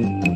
Mm-hmm.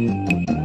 Mm-hmm.